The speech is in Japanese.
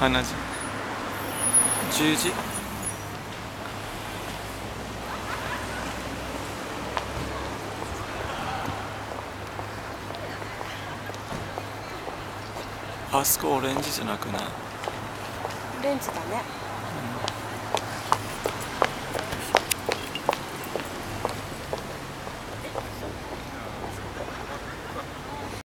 鼻血。十字あそこオレンジじゃなくない？オレンジだね。